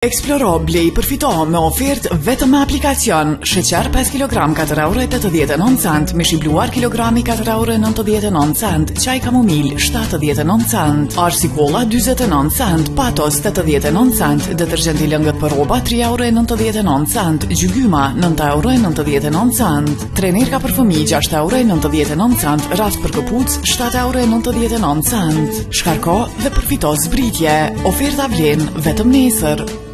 Eksploro Blej përfito me ofert vetëm me aplikacion. Sheqer 5 kg 4.89 cent, mish i bluar kilogrami 4.99 cent, çaj kamomil 7.99 cent, arsikola kola cent, patos 89 cent, detergjent i lëngët për rroba 3.99 cent, gjygyma 9.99 cent, trenirka për fëmijë 6.99 cent, rast për këpuc 7.99 cent. Shkarko dhe përfito zbritje. Oferta vlen vetëm nesër.